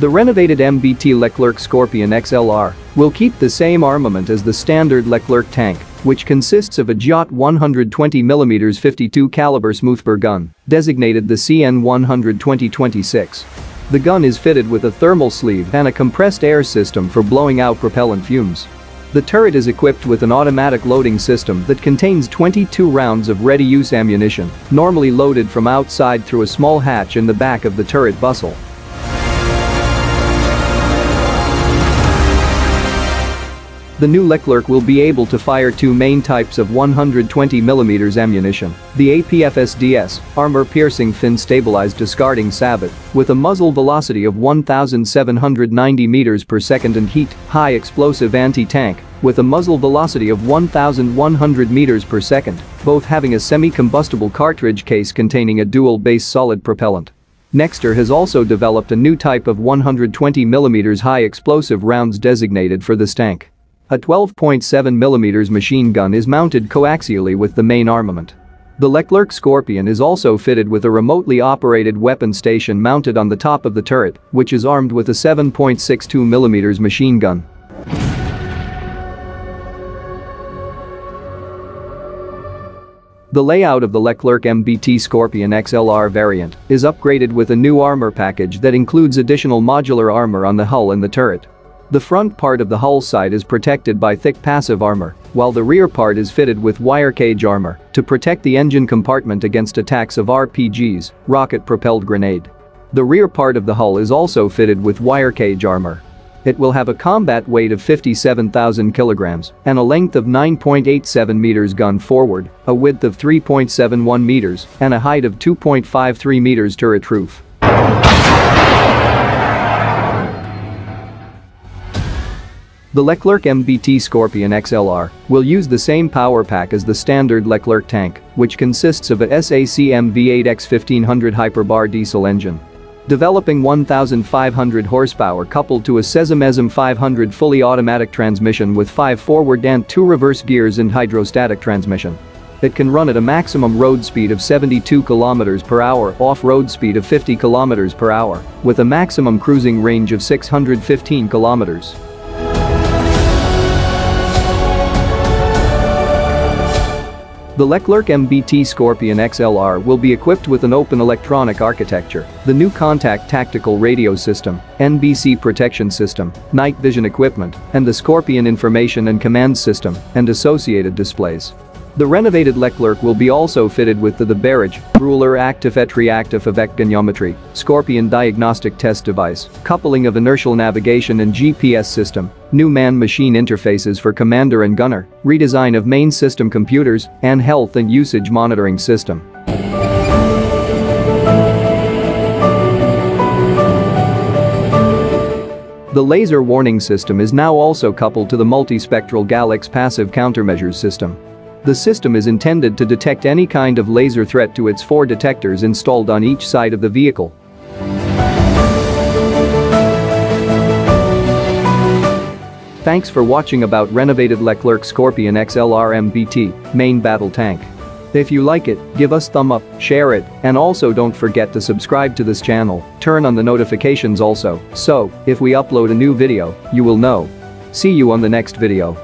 The renovated MBT Leclerc Scorpion XLR will keep the same armament as the standard Leclerc tank, which consists of a GIAT 120mm 52 caliber smoothbore gun, designated the CN12026. The gun is fitted with a thermal sleeve and a compressed air system for blowing out propellant fumes. The turret is equipped with an automatic loading system that contains 22 rounds of ready-use ammunition, normally loaded from outside through a small hatch in the back of the turret bustle. The new Leclerc will be able to fire two main types of 120mm ammunition, the APFSDS, armor-piercing fin-stabilized discarding sabot, with a muzzle velocity of 1,790 meters per second and heat, high explosive anti-tank, with a muzzle velocity of 1,100 meters per second, both having a semi-combustible cartridge case containing a dual-base solid propellant. Nexter has also developed a new type of 120mm high explosive rounds designated for this tank. A 12.7mm machine gun is mounted coaxially with the main armament. The Leclerc Scorpion is also fitted with a remotely operated weapon station mounted on the top of the turret, which is armed with a 7.62mm machine gun. The layout of the Leclerc MBT Scorpion XLR variant is upgraded with a new armor package that includes additional modular armor on the hull and the turret. The front part of the hull side is protected by thick passive armor, while the rear part is fitted with wire cage armor to protect the engine compartment against attacks of RPGs, rocket-propelled grenade. The rear part of the hull is also fitted with wire cage armor. It will have a combat weight of 57,000 kilograms and a length of 9.87 meters gun forward, a width of 3.71 meters, and a height of 2.53 meters turret roof. The Leclerc MBT Scorpion XLR will use the same power pack as the standard Leclerc tank, which consists of a SACM V8X 1500 Hyperbar diesel engine. Developing 1,500 horsepower coupled to a Sesam 500 fully automatic transmission with 5 forward and 2 reverse gears and hydrostatic transmission. It can run at a maximum road speed of 72 km per hour off-road speed of 50 km per hour, with a maximum cruising range of 615 kilometers. The Leclerc MBT Scorpion XLR will be equipped with an open electronic architecture, the new Contact Tactical Radio System, NBC Protection System, night vision equipment, and the Scorpion Information and Command System and associated displays. The renovated Leclerc will be also fitted with the, the Barrage, Ruler Active et Reactive Avec Goniometry, Scorpion Diagnostic Test Device, coupling of inertial navigation and GPS system, new man-machine interfaces for commander and gunner, redesign of main system computers, and health and usage monitoring system. The laser warning system is now also coupled to the multispectral Galix passive countermeasures system. The system is intended to detect any kind of laser threat to its four detectors installed on each side of the vehicle. Thanks for watching about renovated Leclerc Scorpion XLR MBT main battle tank. If you like it, give us thumb up, share it, and also don't forget to subscribe to this channel, turn on the notifications also, so, if we upload a new video, you will know. See you on the next video.